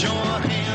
your.